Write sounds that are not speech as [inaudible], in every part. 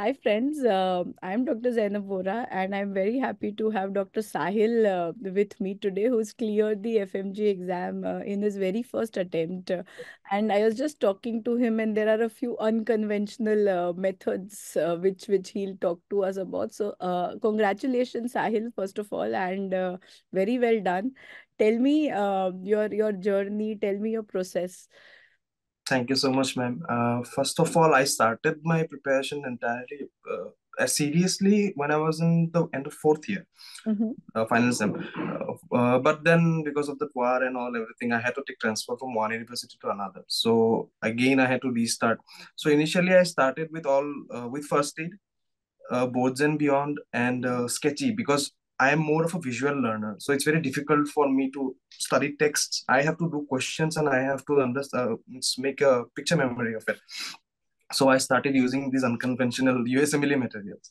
Hi, friends. Uh, I'm Dr. Zainab Vora, and I'm very happy to have Dr. Sahil uh, with me today, who's cleared the FMG exam uh, in his very first attempt. And I was just talking to him, and there are a few unconventional uh, methods uh, which which he'll talk to us about. So, uh, congratulations, Sahil, first of all, and very well done. Tell me your your journey. Tell me your process. Thank you so much, ma'am. Uh, first of all, I started my preparation entirely uh, as seriously when I was in the end of fourth year, Mm-hmm. uh, final sem. Uh, uh, but then, because of the war and all everything, I had to take transfer from one university to another. So again, I had to restart. So initially, I started with all uh, with first aid, uh, boards and beyond, and uh, sketchy because I am more of a visual learner. So it's very difficult for me to study texts. I have to do questions and I have to understand, uh, make a picture memory of it. So I started using these unconventional USMLE materials.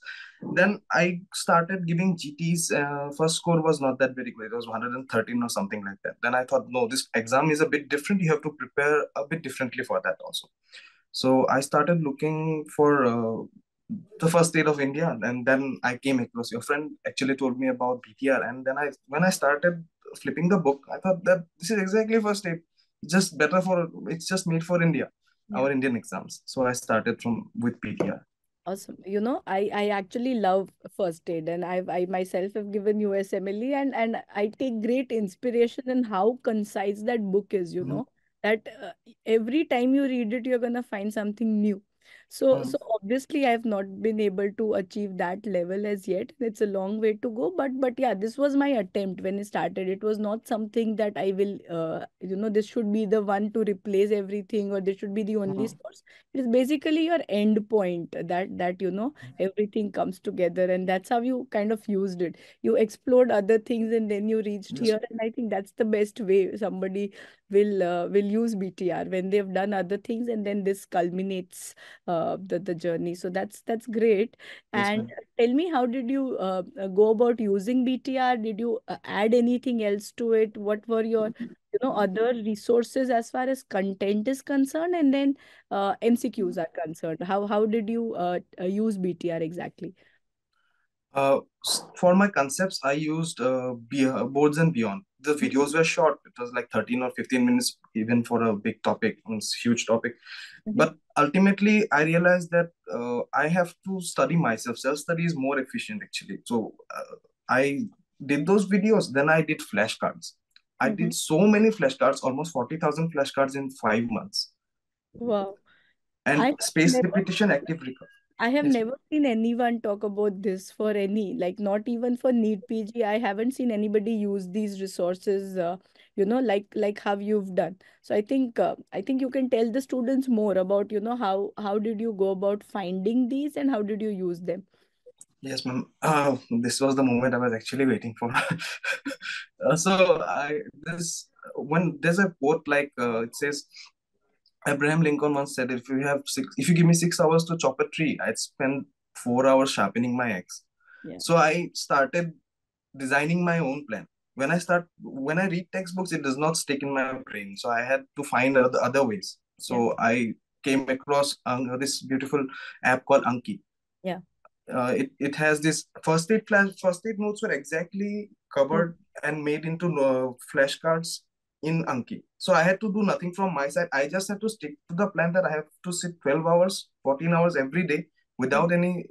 Then I started giving GTs. Uh, first score was not that very good. It was 113 or something like that. Then I thought, no, this exam is a bit different. You have to prepare a bit differently for that also. So I started looking for uh, the first aid of India, and then I came across your friend actually told me about BTR, and then I when I started flipping the book, I thought that this is exactly first aid, just better for it's just made for India, Yeah. our Indian exams. So I started from with BTR. Awesome. You know, I I actually love first aid, and I've I myself have given USMLE, and and I take great inspiration in how concise that book is. You Mhm. know, that uh, every time you read it, you're gonna find something new. So Mhm. so obviously, I have not been able to achieve that level as yet. It's a long way to go, but but yeah, this was my attempt when it started. It was not something that I will, uh, you know, this should be the one to replace everything, or this should be the only Mhm. source it is basically your end point that that you know everything comes together and that's how you kind of used it you explored other things and then you reached Yes. here and i think that's the best way somebody will uh, will use btr when they've done other things and then this culminates uh, the the journey so that's that's great Yes, and tell me how did you uh, go about using btr did you uh, add anything else to it what were your you know other resources as far as content is concerned and then uh, MCQs are concerned. How how did you uh, use BTR exactly? Uh, for my concepts, I used boards and beyond. The videos were short. It was like 13 or 15 minutes, even for a big topic, it's huge topic. mhm. But ultimately, I realized that uh, I have to study myself. Self study is more efficient, actually. So uh, I did those videos. Then I did flashcards. I Mhm. did so many flashcards, almost 40,000 flashcards in five months. Wow. And have space never repetition, active recall. I have Yes. never seen anyone talk about this for any, like not even for NEET PG. I haven't seen anybody use these resources, uh, you know, like like how you've done. So I think uh, I think you can tell the students more about, you know, how how did you go about finding these and how did you use them? Yes, ma'am. Uh, this was the moment I was actually waiting for. [laughs] Uh, so I this when there's a quote like uh, it says Abraham Lincoln once said, "If you have six, if you give me six hours to chop a tree, I'd spend four hours sharpening my axe." Yeah. So I started designing my own plan. When I start, when I read textbooks, it does not stick in my brain. So I had to find other, other ways. Yeah. So I came across uh, this beautiful app called Anki Yeah. uh, it, it has this first aid flash first aid notes were exactly covered and made into uh, flashcards in Anki. So I had to do nothing from my side. I just had to stick to the plan that I have to sit 12 hours, 14 hours every day without any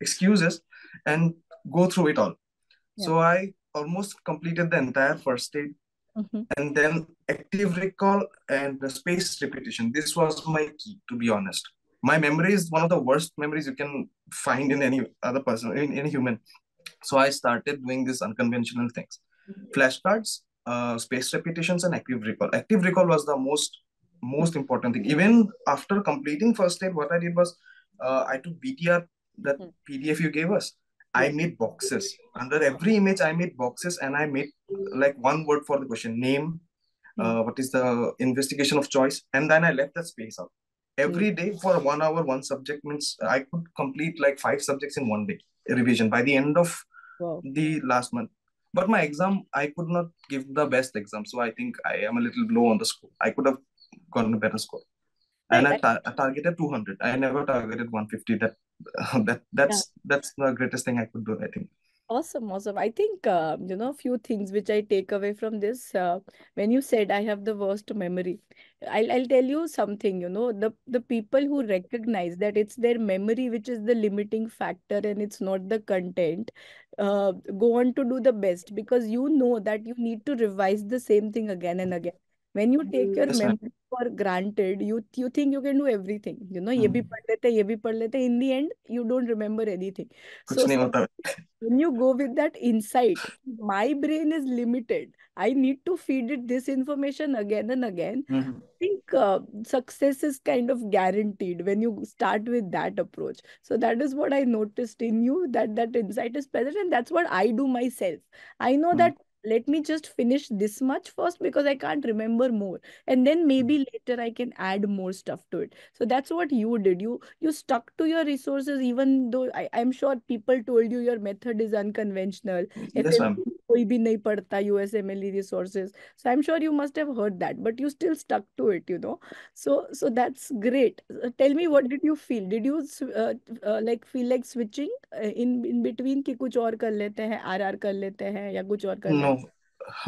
excuses and go through it all. Yeah. So I almost completed the entire first aid Mhm. and then active recall and the space repetition. This was my key, to be honest. My memory is one of the worst memories you can find in any other person, in any human. So I started doing these unconventional things. Flashcards, uh, space repetitions, and active recall. Active recall was the most most important thing. Even after completing first aid, what I did was uh, I took BTR, that Mm. PDF you gave us. I made boxes. Under every image, I made boxes and I made like one word for the question name, Mm. uh, what is the investigation of choice, and then I left the space out. Every day for one hour, one subject means I could complete like five subjects in one day revision by the end of Wow. the last month. But my exam, I could not give the best exam, so I think I am a little low on the score. I could have gotten a better score, and Right. I, tar- I targeted 200. I never targeted 150. That [laughs] that that's that's the greatest thing I could do, I think. Awesome, awesome. I think uh, you know a few things which I take away from this. Uh, when you said I have the worst memory, I'll I'll tell you something. You know the the people who recognize that it's their memory which is the limiting factor and it's not the content, uh, go on to do the best because you know that you need to revise the same thing again and again when you take your memory for granted you you think you can do everything. You know mm. ye bhi pad lete ye bhi pad lete in the end you don't remember anything. Kuch so, so when you go with that insight my brain is limited. I need to feed it this information again and again. Mm-hmm. i think uh, success is kind of guaranteed when you start with that approach. So that is what i noticed in you that that insight is present and that's what i do myself. I know mm. that let me just finish this much first because I can't remember more, and then hmm. maybe later I can add more stuff to it. So that's what you did. You you stuck to your resources even though I, I'm sure people told you your method is unconventional. Yes, ma'am. कोई भी नहीं पढ़ता USMLE resources so I am sure you must have heard that but you still stuck to it you know so so that's great tell me what did you feel did you like feel like switching in in between की कुछ और कर लेते हैं are are कर लेते हैं या कुछ और कर no. लेते हैं?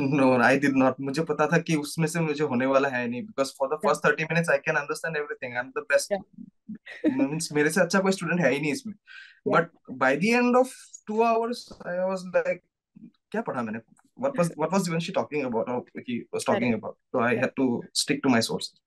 नो आई डिड नॉट मुझे पता था कि उसमें से मुझे होने वाला है नहीं because for the first thirty minutes I can understand everything I am the best means मेरे से अच्छा कोई स्टूडेंट है ही नहीं इसमें. But by the end of two hours I was like क्या पढ़ा मैंने? What was what was even she talking about or he was talking correct. about? So I Yeah, had to stick to my sources.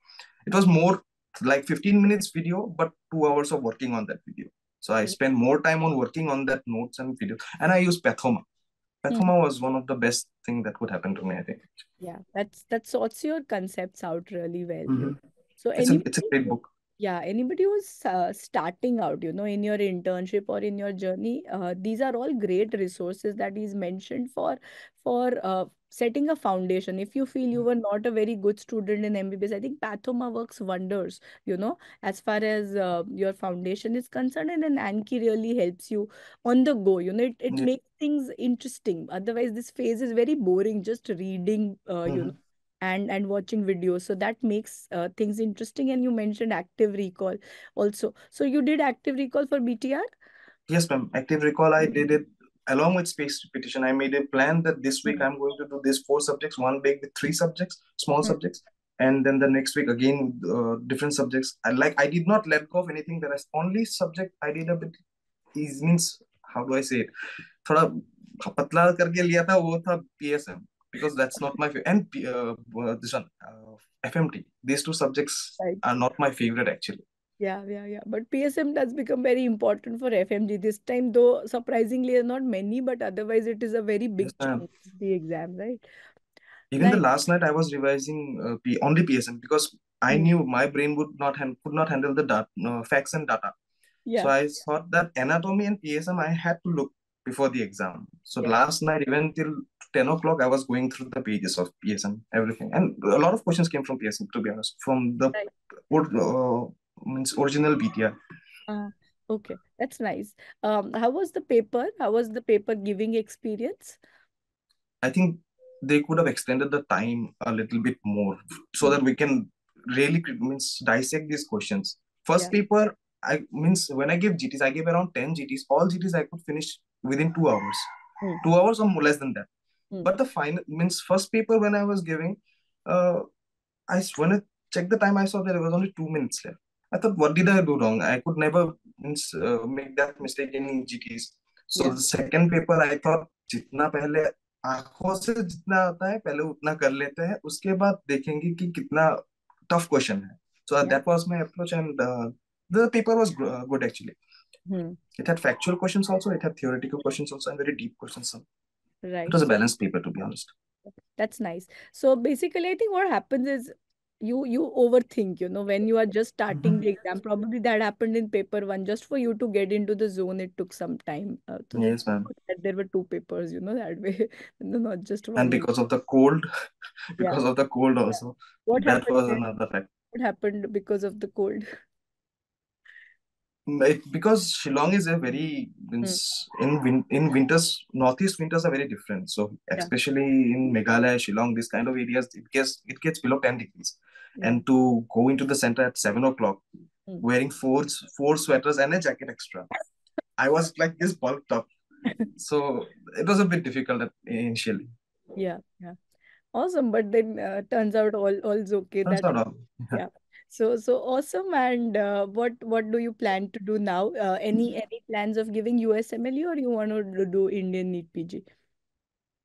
It was more like 15 minutes video, but two hours of working on that video. So I yeah. spent more time on working on that notes and video. And I used Pathoma. Hmm. Pathoma was one of the best thing that could happen to me, I think. Yeah, that's that sorts your concepts out really well, you Mhm. know. So It's a it's a anybody great who- book. yeah, anybody who's uh, starting out, you know, in your internship or in your journey, uh, these are all great resources that is mentioned for for uh, setting a foundation. If you feel you were not a very good student in MBBS, I think Pathoma works wonders, you know, as far as uh, your foundation is concerned, and then Anki really helps you on the go. You know, it, it Yeah. makes things interesting. Otherwise, this phase is very boring, just reading, uh, you know and and watching videos so that makes uh, things interesting and you mentioned active recall also so you did active recall for btr Yes, ma'am. Active recall, I did it along with space repetition. I made a plan that this week Hmm. I'm going to do these four subjects, one week with three subjects, small Hmm. subjects, and then the next week again with uh, different subjects. I like I did not let go of anything. The rest only subject I did a bit is means how do I say it? थोड़ा पतला करके लिया था वो था PSM because that's not my favorite and uh, uh, this one uh, FMT. These two subjects right are not my favorite actually. yeah yeah yeah but psm does become very important for fmg this time though surprisingly not many but otherwise it is a very big Yes, chunk of the exam right Even the last night I was revising uh, P only PSM because I Hmm. knew my brain would not hand, could not handle the uh, facts and data. Yeah. So I thought that anatomy and PSM I had to look before the exam. So yeah last night, even till 10 o'clock, I was going through the pages of PSM, everything. And a lot of questions came from PSM, to be honest, from the right or, uh, means original BTR. uh, okay that's nice um how was the paper how was the paper giving experience I think they could have extended the time a little bit more so that we can really means dissect these questions. First yeah paper, I means when I gave GTs, I gave around 10 GTs. All GTs I could finish within two hours, Hmm. two hours or more less than that. Hmm. But the final means first paper when I was giving, uh, I when I checked the time, I saw that there was only two minutes left. I thought, what did I do wrong? I could never means uh, make that mistake in GTs. So yeah the second paper, I thought जितना पहले आँखों से जितना आता है पहले उतना कर लेते हैं उसके बाद देखेंगे कि कितना टफ क्वेश्चन है so yeah that was my approach and uh, the paper was gr- good actually hmm. it had factual questions also it had theoretical questions also and very deep questions Also. Right. it was a balanced paper to be honest That's nice. So basically, I think what happens is you you overthink, you know, when you are just starting the exam. Probably that happened in paper one. Just for you to get into the zone, it took some time. Uh, yes ma'am there were two papers, you know, that way. [laughs] No, not just and one. exam. because of the cold [laughs] Yeah. because of the cold Yeah. also What that happened was another fact What happened because of the cold? [laughs] because Shillong is a very Hmm. means in in winters northeast winters are very different. So Yeah. especially in Meghalaya, Shillong, this kind of areas, it gets it gets below 10 degrees. Yeah. And to go into the center at seven o'clock, mm. wearing four four sweaters and a jacket extra. I was like this bulked up. [laughs] so it was a bit difficult initially. Yeah, yeah. Awesome, but then uh, turns out all all's okay. Turns that, out all. yeah. So so awesome. And uh, what what do you plan to do now? Uh, any mm. any plans of giving USMLE or you want to do Indian NEET PG?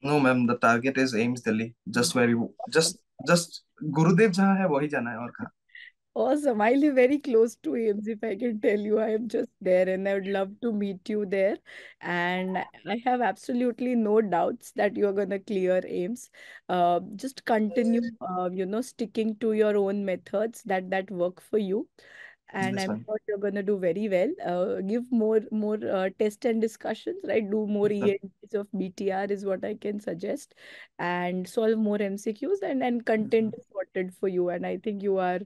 No, ma'am. The target is AIIMS Delhi. Just where you just just Gurudev जहाँ hai, wahi jana hai aur kahan? Awesome. I live very close to AIIMS, if I can tell you. I am just there and I would love to meet you there. And I have absolutely no doubts that you are going to clear AIIMS. Uh, just continue, uh, you know, sticking to your own methods that that work for you. And yes, I'm sure you're going to do very well. Uh, give more more uh, test and discussions, right? Do more ENTs of BTR is what I can suggest. And solve more MCQs and, and content is sorted for you. And I think you are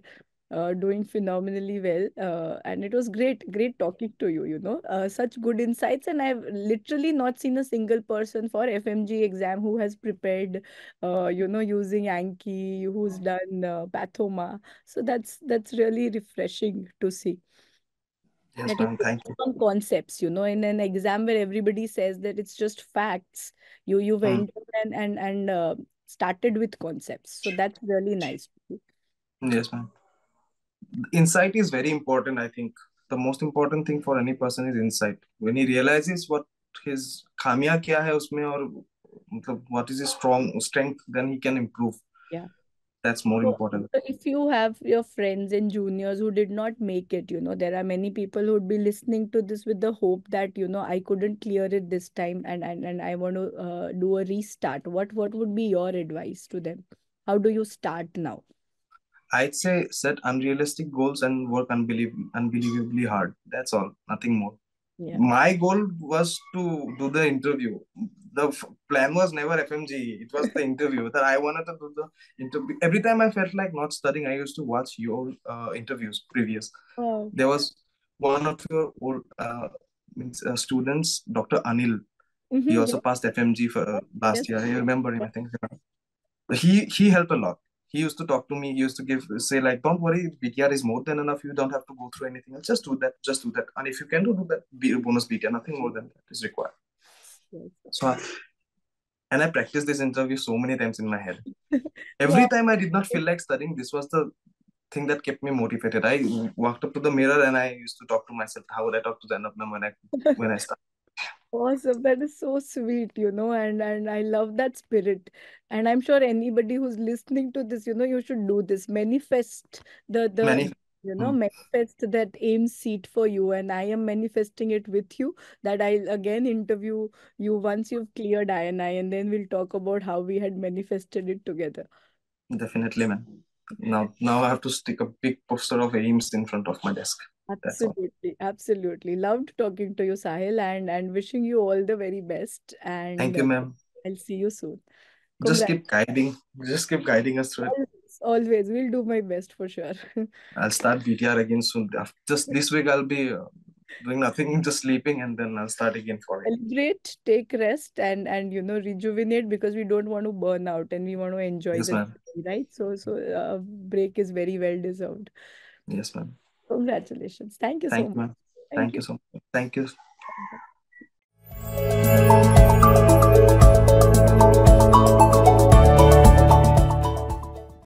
uh, doing phenomenally well. Uh, and it was great, great talking to you, you know, uh, such good insights. And I've literally not seen a single person for FMG exam who has prepared, uh, you know, using Anki, who's done uh, Pathoma. So that's, that's really refreshing to see. Yes, ma'am. Thank you. On concepts, you know, in an exam where everybody says that it's just facts, you you went mm. and and and uh, started with concepts. So that's really nice. Yes, ma'am insight is very important i think. The most important thing for any person is insight. When he realizes what his khamia kya hai usme aur what is his strong strength then he can improve. Yeah. That's more so, important. so if you have your friends and juniors who did not make it you know there are many people who would be listening to this with the hope that you know i couldn't clear it this time and and, and i want to uh, do a restart. What what would be your advice to them? How do you start now I'd say set unrealistic goals and work unbelievably, unbelievably hard. That's all, nothing more. Yeah. My goal was to do the interview. The plan was never FMG. It was the [laughs] interview that I wanted to do the interview. Every time I felt like not studying, I used to watch your uh, interviews previous. Oh. There was one of your old uh, uh, students, Dr. Anil. Mm-hmm, he also yeah. passed FMG for uh, last yes. year. I remember him. I think he he helped a lot he used to talk to me he used to give say like don't worry btr is more than enough you don't have to go through anything else. Just do that just do that. And if you can do that. Be bonus btr nothing more than that is required. So I, and i practiced this interview so many times in my head. [laughs] Every yeah. time i did not feel like studying this was the thing that kept me motivated. I walked up to the mirror and i used to talk to myself how would i talk to the when i when i start Awesome. That is so sweet, you know, and and I love that spirit. And I'm sure anybody who's listening to this, you know, you should do this. Manifest the the Many. you know, mm. manifest that AIIMS seat for you. And I am manifesting it with you that I'll again interview you once you've cleared INI, and I, and then we'll talk about how we had manifested it together. Definitely, man. Now now I have to stick a big poster of AIIMS in front of my desk. Absolutely, absolutely. Loved talking to you, Sahil, and and wishing you all the very best. And thank you, ma'am. I'll see you soon. Just keep guiding. Just keep guiding us through it. Always. We'll do my best for sure. [laughs] I'll start BTR again soon. Just this week, I'll be uh, doing nothing, [laughs] just sleeping, and then I'll start again for it. Celebrate, take rest, and and you know rejuvenate because we don't want to burn out and we want to enjoy yes, the right. So so uh, break is very well deserved. Yes, ma'am. Congratulations. Thank you Thank so much. Thank, Thank you. you so much. Thank you.